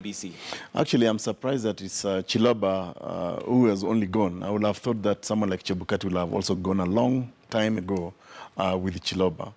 BC. Actually, I'm surprised that it's uh, Chiloba uh, who has only gone. I would have thought that someone like Chebukati will have also gone a long time ago uh, with Chiloba.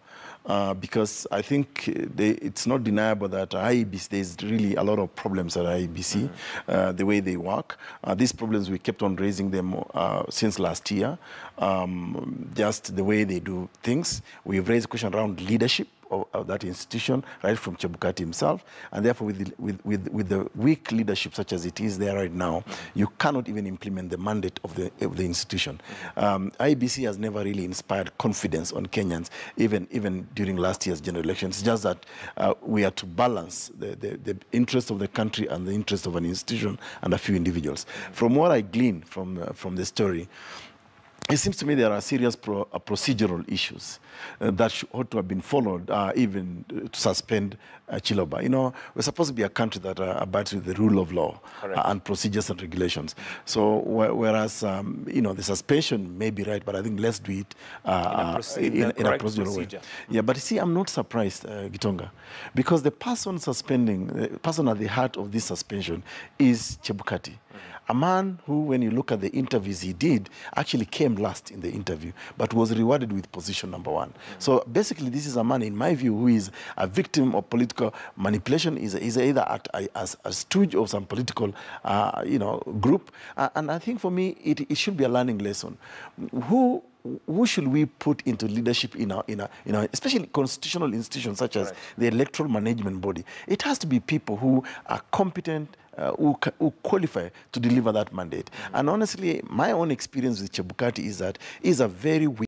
Uh, because I think they, it's not deniable that IEBC, there's really a lot of problems at IEBC, uh, the way they work. Uh, these problems, we kept on raising them uh, since last year. Um, just the way they do things. We've raised question around leadership of, of that institution, right from Chebukati himself. And therefore, with the, with, with, with the weak leadership such as it is there right now, you cannot even implement the mandate of the, of the institution. Um, IBC has never really inspired confidence on Kenyans, even, even during last year's general elections. It's just that uh, we are to balance the, the, the interest of the country and the interest of an institution and a few individuals. From what I glean from, uh, from the story, it seems to me there are serious pro, uh, procedural issues uh, that should, ought to have been followed, uh, even to suspend uh, Chiloba. You know, we're supposed to be a country that uh, abides with the rule of law uh, and procedures and regulations. So, wh- whereas, um, you know, the suspension may be right, but I think let's do it uh, proce- in, in a in a procedural procedure. way. Yeah, but you see, I'm not surprised, uh, Gitonga, because the person suspending, the person at the heart of this suspension is Chebukati. A man who, when you look at the interviews he did, actually came last in the interview, but was rewarded with position number one. So basically, this is a man, in my view, who is a victim of political manipulation, is, is either at, a, as a stooge of some political, uh, you know, group. Uh, and I think for me, it, it should be a learning lesson. Who who should we put into leadership in our, in our, in our especially constitutional institutions such as the electoral management body? It has to be people who are competent, uh, who, who qualify to deliver that mandate. And honestly, my own experience with Chebukati is that he's a very weak